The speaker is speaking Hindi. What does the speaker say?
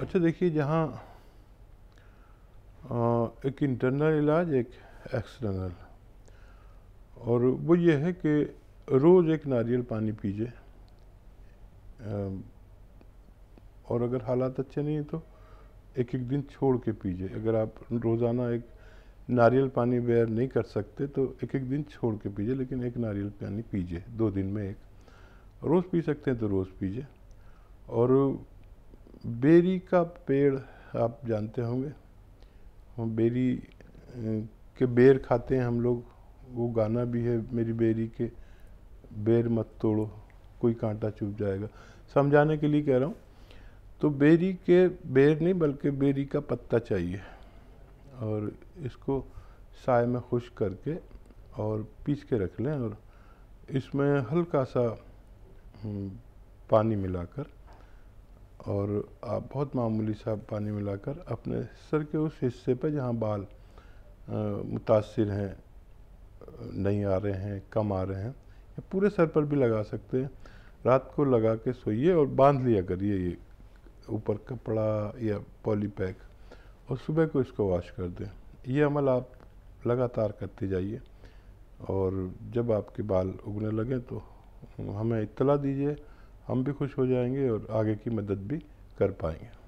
अच्छा देखिए जहाँ एक इंटरनल इलाज, एक एक्सटर्नल और वो ये है कि रोज़ एक नारियल पानी पीजिए। और अगर हालात अच्छे नहीं हैं तो एक एक दिन छोड़ के पीजिए। अगर आप रोज़ाना एक नारियल पानी बेयर नहीं कर सकते तो एक एक दिन छोड़ के पीजिए, लेकिन एक नारियल पानी पीजिए। दो दिन में एक। रोज़ पी सकते हैं तो रोज़ पीजिए। और बेरी का पेड़ आप जानते होंगे। हम बेरी के बेर खाते हैं हम लोग। वो गाना भी है मेरी बेरी के बेर मत तोड़ो कोई कांटा चुभ जाएगा। समझाने के लिए कह रहा हूँ तो बेरी के बेर नहीं बल्कि बेरी का पत्ता चाहिए। और इसको साय में खुश करके और पीस के रख लें और इसमें हल्का सा हम्म, पानी मिलाकर और आप बहुत मामूली सा पानी मिलाकर अपने सर के उस हिस्से पर जहाँ बाल मुतासर हैं, नहीं आ रहे हैं, कम आ रहे हैं, या पूरे सर पर भी लगा सकते हैं। रात को लगा के सोइए और बाँध लिया करिए ये ऊपर कपड़ा या पॉली पैक और सुबह को इसको वॉश कर दें। ये अमल आप लगातार करते जाइए और जब आपके बाल उगने लगें तो हमें इतला दीजिए। हम भी खुश हो जाएँगे और आगे की मदद भी कर पाएँगे।